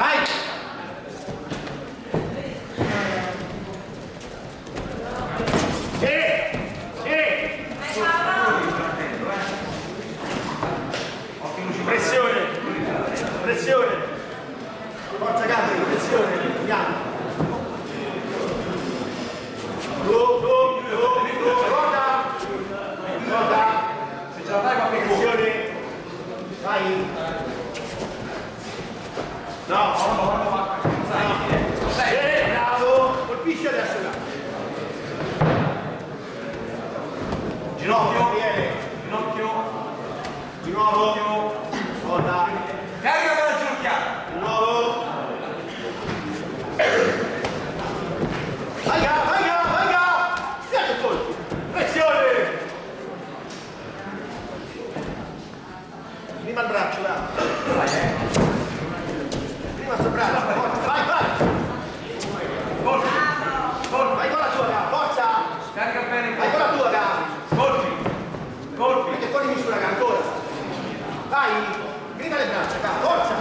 Vai! Sì! Sì! Pressione! Pressione! Forza Gabri, pressione! Piano! Go, go, go, go! Guarda! Guarda! Se ce la fai qualche. Pressione! Vai! No! Eh. Lo sai. Sì, bravo! Colpisci adesso! Ginocchio, Gabriele! Ginocchio. Di nuovo! Guarda! Carica con la ginocchiata. Di nuovo! Vai, vai, vai, il colpo! Pressione! Prima il braccio, là! Vai, eh. Prima sto braccio! Forza, vai, vai! Colpi. Colpi. Vai con la tua, ga! Forza! Carica bene Vai con la tua, ga! Colpi. Colpi. Mette fuori misura, ga, ancora! Vai! Prima le braccia, ga! Forza!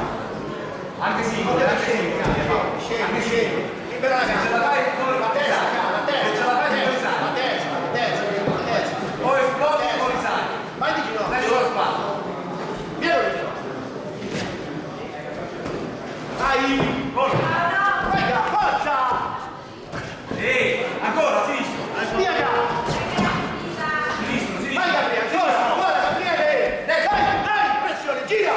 Anche deve anche! Scendi, Anche singoli. Libera la Se ce la gamba! fai, come La testa, ga, la testa! Se ce la fai, la come testa, sai. La testa, la testa, la testa! Poi esplodi e poi sai. Vai di Dai ginocchio! sulla spalla. Pieno di ginocchio! Vai! Forza! E ancora, sinistro. Via, ga! Sinistro, sinistro. Vai, Gabriele! Ancora! Ancora, Gabriele! Dai, dai! Pressione, gira!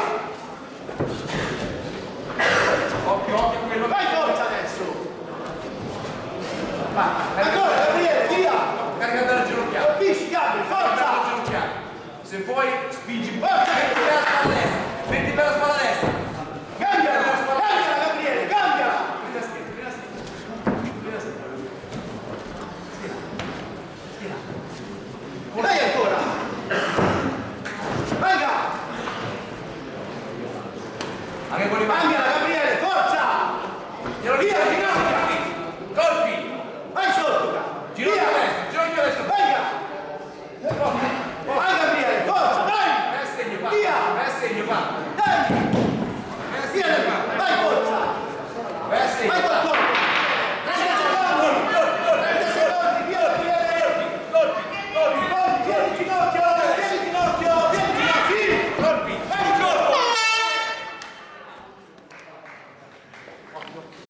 Occhio, occhio quello. Vai, forza adesso! Carica Ancora. Gabriele, via! Carica bene la ginocchiata. Colpisci, Gabri, Carica bene la forza! Se puoi, spingi. Forza! Metti bene la spalla destra. Metti bene la spalla destra. Angela Gabriele, forza! Glielo via, ginocchia! Colpi! Vai sotto! Giro via. destro, ginocchio destro! Venga! Vai Gabriele, forza, dai! Messegno qua! Via! Messegno qua! Dai! Messegno! Vai forza! Messegno!